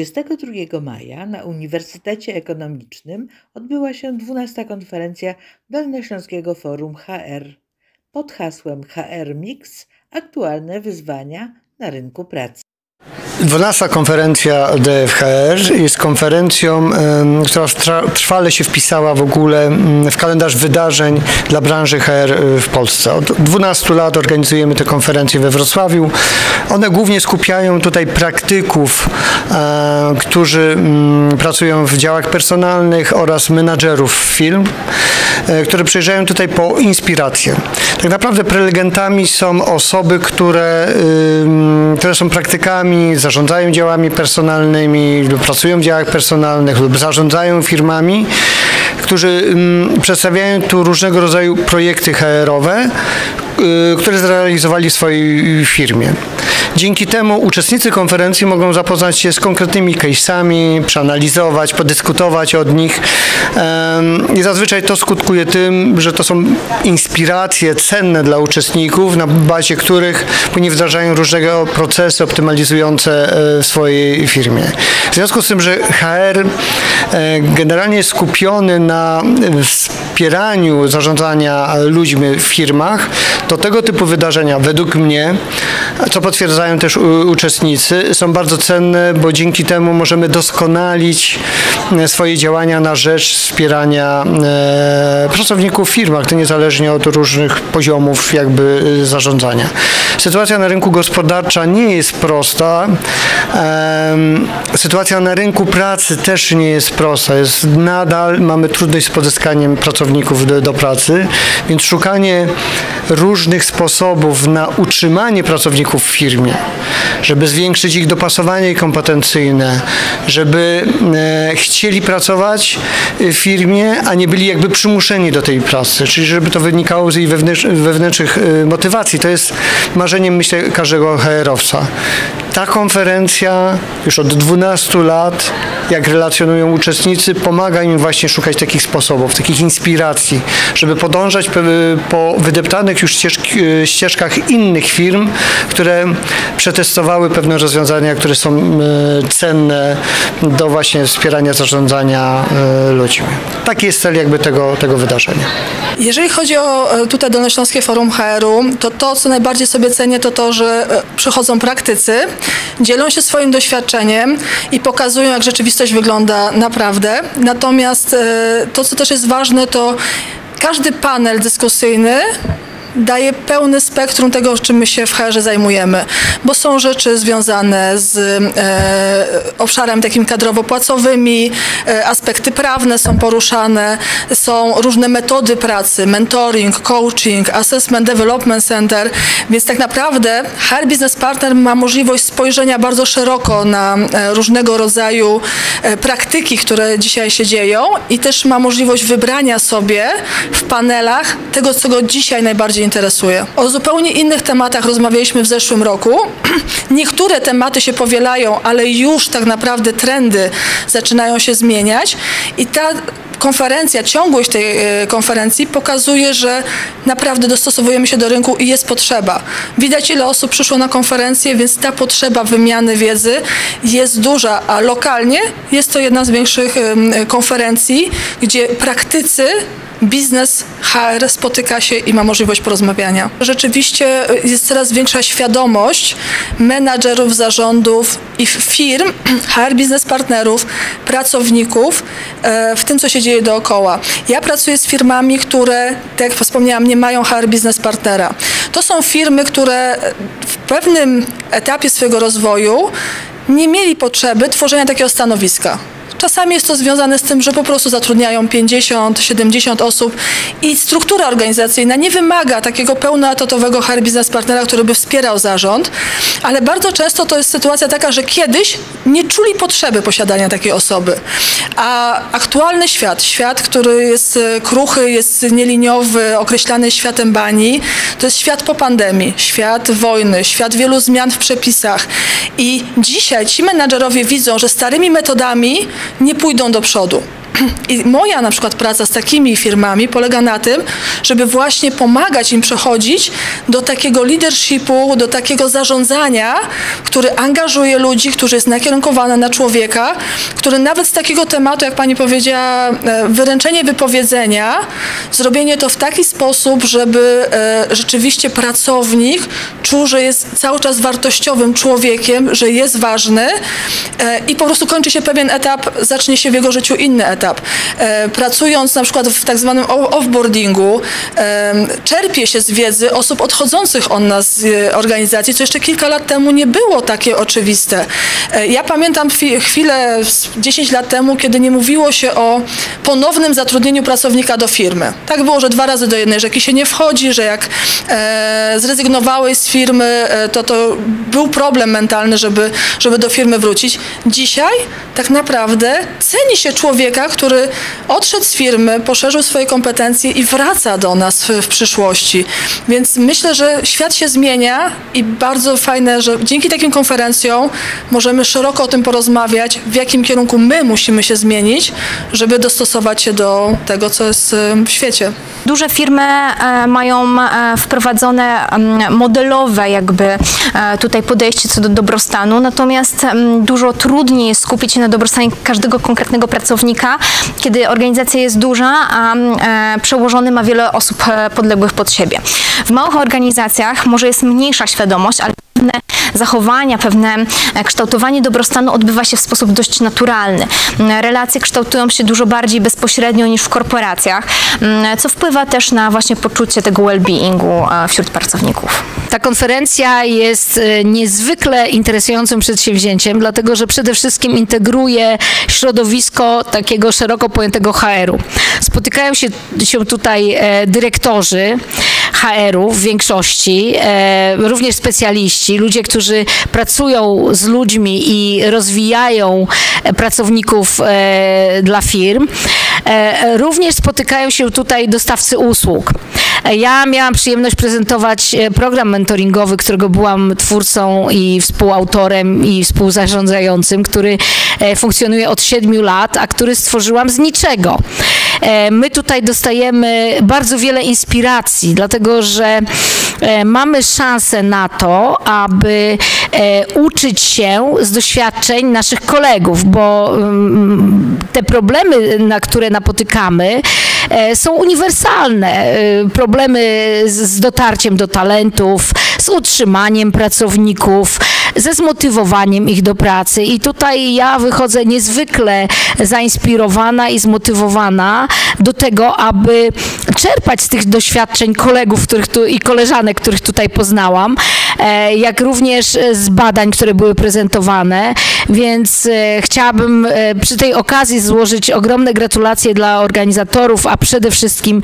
22 maja na Uniwersytecie Ekonomicznym odbyła się 12. konferencja Dolnośląskiego Forum HR pod hasłem HR Mix Aktualne wyzwania na rynku pracy. 12. konferencja DFHR jest konferencją, która trwale się wpisała w ogóle w kalendarz wydarzeń dla branży HR w Polsce. Od 12 lat organizujemy te konferencje we Wrocławiu. One głównie skupiają tutaj praktyków, e, którzy pracują w działach personalnych oraz menadżerów firm, e, które przyjeżdżają tutaj po inspirację. Tak naprawdę prelegentami są osoby, które, które są praktykami, zarządzają działami personalnymi lub pracują w działach personalnych lub zarządzają firmami, którzy mm, przedstawiają tu różnego rodzaju projekty HR-owe, y, które zrealizowali w swojej firmie. Dzięki temu uczestnicy konferencji mogą zapoznać się z konkretnymi case'ami, przeanalizować, podyskutować od nich i zazwyczaj to skutkuje tym, że to są inspiracje cenne dla uczestników, na bazie których później wdrażają różnego procesy optymalizujące e, w swojej firmie. W związku z tym, że HR e, generalnie jest skupiony na wspieraniu zarządzania ludźmi w firmach, to tego typu wydarzenia według mnie, co potwierdzają też uczestnicy, są bardzo cenne, bo dzięki temu możemy doskonalić e, swoje działania na rzecz wspierania e, pracowników w firmach, to niezależnie od różnych poziomów jakby e, zarządzania. Sytuacja na rynku gospodarcza nie jest prosta. Sytuacja na rynku pracy też nie jest prosta. Jest nadal mamy trudność z pozyskaniem pracowników do, do pracy, więc szukanie różnych sposobów na utrzymanie pracowników w firmie, żeby zwiększyć ich dopasowanie kompetencyjne, żeby e, chcieli pracować w firmie, a nie byli jakby przymuszeni do tej pracy, czyli żeby to wynikało z ich wewnętrz, wewnętrznych e, motywacji. To jest marzeniem, myślę, każdego HR-owca. Ta konferencja już od 12 lat, jak relacjonują uczestnicy, pomaga im właśnie szukać takich sposobów, takich inspiracji, żeby podążać po wydeptanych już e, ścieżkach innych firm, które przetestowały pewne rozwiązania, które są e, cenne do właśnie wspierania zarządzania e, ludźmi. Taki jest cel jakby tego, tego wydarzenia. Jeżeli chodzi o tutaj Dolnośląskie Forum HR-u, to to, co najbardziej sobie cenię, to to, że przychodzą praktycy, dzielą się swoim doświadczeniem i pokazują, jak rzeczywistość wygląda naprawdę. Natomiast to, co też jest ważne, to każdy panel dyskusyjny daje pełny spektrum tego, czym my się w HR zajmujemy, bo są rzeczy związane z e, obszarem takim kadrowo-płacowymi, e, aspekty prawne są poruszane, są różne metody pracy, mentoring, coaching, assessment development center, więc tak naprawdę HR Business Partner ma możliwość spojrzenia bardzo szeroko na e, różnego rodzaju e, praktyki, które dzisiaj się dzieją i też ma możliwość wybrania sobie w panelach tego, co go dzisiaj najbardziej bardziej interesuje. O zupełnie innych tematach rozmawialiśmy w zeszłym roku. Niektóre tematy się powielają, ale już tak naprawdę trendy zaczynają się zmieniać i ta konferencja, ciągłość tej e, konferencji pokazuje, że naprawdę dostosowujemy się do rynku i jest potrzeba. Widać ile osób przyszło na konferencję, więc ta potrzeba wymiany wiedzy jest duża, a lokalnie jest to jedna z większych konferencji, gdzie praktycy biznes HR spotyka się i ma możliwość porozmawiania. Rzeczywiście jest coraz większa świadomość menadżerów, zarządów i firm, HR biznes partnerów, pracowników e, w tym, co się dzieje dookoła. Ja pracuję z firmami, które, tak jak wspomniałam, nie mają HR biznes partnera. To są firmy, które w pewnym etapie swojego rozwoju nie mieli potrzeby tworzenia takiego stanowiska. Czasami jest to związane z tym, że po prostu zatrudniają 50, 70 osób i struktura organizacyjna nie wymaga takiego pełnoetatowego HR biznes partnera, który by wspierał zarząd, ale bardzo często to jest sytuacja taka, że kiedyś nie czuli potrzeby posiadania takiej osoby. A aktualny świat, świat, który jest e, kruchy, jest nieliniowy, określany światem bani, to jest świat po pandemii, świat wojny, świat wielu zmian w przepisach. I dzisiaj ci menadżerowie widzą, że starymi metodami nie pójdą do przodu. I moja na przykład praca z takimi firmami polega na tym, żeby właśnie pomagać im przechodzić do takiego leadershipu, do takiego zarządzania, który angażuje ludzi, który jest nakierunkowany na człowieka, który nawet z takiego tematu, jak pani powiedziała, e, wyręczenie wypowiedzenia, zrobienie to w taki sposób, żeby e, rzeczywiście pracownik czuł, że jest cały czas wartościowym człowiekiem, że jest ważny e, i po prostu kończy się pewien etap, zacznie się w jego życiu inny etap. Pracując na przykład w tak zwanym offboardingu, czerpie się z wiedzy osób odchodzących od nas z organizacji, co jeszcze kilka lat temu nie było takie oczywiste. Ja pamiętam chwilę 10 lat temu, kiedy nie mówiło się o ponownym zatrudnieniu pracownika do firmy. Tak było, że dwa razy do jednej rzeki się nie wchodzi, że jak e, zrezygnowałeś z firmy, e, to to był problem mentalny, żeby, żeby do firmy wrócić. Dzisiaj tak naprawdę ceni się człowieka, który odszedł z firmy, poszerzył swoje kompetencje i wraca do nas w, w przyszłości. Więc myślę, że świat się zmienia i bardzo fajne, że dzięki takim konferencjom możemy szeroko o tym porozmawiać, w jakim kierunku my musimy się zmienić, żeby dostosować się do tego, co jest w świecie. Duże firmy e, mają e, wprowadzone modelowe jakby e, tutaj podejście co do dobrostanu, natomiast dużo trudniej jest skupić się na dobrostanie każdego konkretnego pracownika, kiedy organizacja jest duża, a przełożony ma wiele osób podległych pod siebie. W małych organizacjach może jest mniejsza świadomość, ale pewne zachowania, pewne kształtowanie dobrostanu odbywa się w sposób dość naturalny. Relacje kształtują się dużo bardziej bezpośrednio niż w korporacjach, co wpływa też na właśnie poczucie tego well-beingu e, wśród pracowników. Ta konferencja jest e, niezwykle interesującym przedsięwzięciem, dlatego że przede wszystkim integruje środowisko takiego szeroko pojętego HR-u. Spotykają się, się tutaj e, dyrektorzy HR-u w większości, również specjaliści, ludzie, którzy pracują z ludźmi i rozwijają pracowników dla firm. Również spotykają się tutaj dostawcy usług. Ja miałam przyjemność prezentować e, program mentoringowy, którego byłam twórcą i współautorem i współzarządzającym, który e, funkcjonuje od siedmiu lat, a który stworzyłam z niczego. E, my tutaj dostajemy bardzo wiele inspiracji, dlatego że mamy szansę na to, aby uczyć się z doświadczeń naszych kolegów, bo mm, te problemy, na które napotykamy, są uniwersalne. Problemy z dotarciem do talentów, z utrzymaniem pracowników, ze zmotywowaniem ich do pracy. I tutaj ja wychodzę niezwykle zainspirowana i zmotywowana do tego, aby czerpać z tych doświadczeń kolegów których tu, i koleżanek, których tutaj poznałam, e, jak również z badań, które były prezentowane. Więc e, chciałabym e, przy tej okazji złożyć ogromne gratulacje dla organizatorów, a przede wszystkim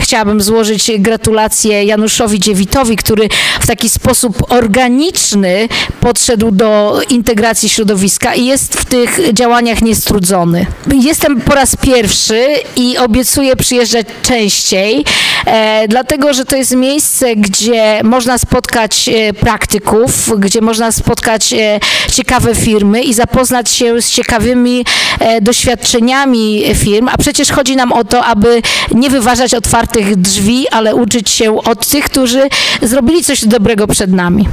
chciałabym złożyć gratulacje Januszowi Dziewitowi, który w taki sposób organiczny podszedł do integracji środowiska i jest w tych działaniach niestrudzony. Jestem po raz pierwszy i obiecuję przyjeżdżać częściej, e, dlatego że to jest miejsce, gdzie można spotkać e, praktyków, gdzie można spotkać e, ciekawe firmy i zapoznać się z ciekawymi e, doświadczeniami firm, a przecież chodzi nam o to, aby nie wyważać otwartych drzwi, ale uczyć się od tych, którzy zrobili coś dobrego przed nami.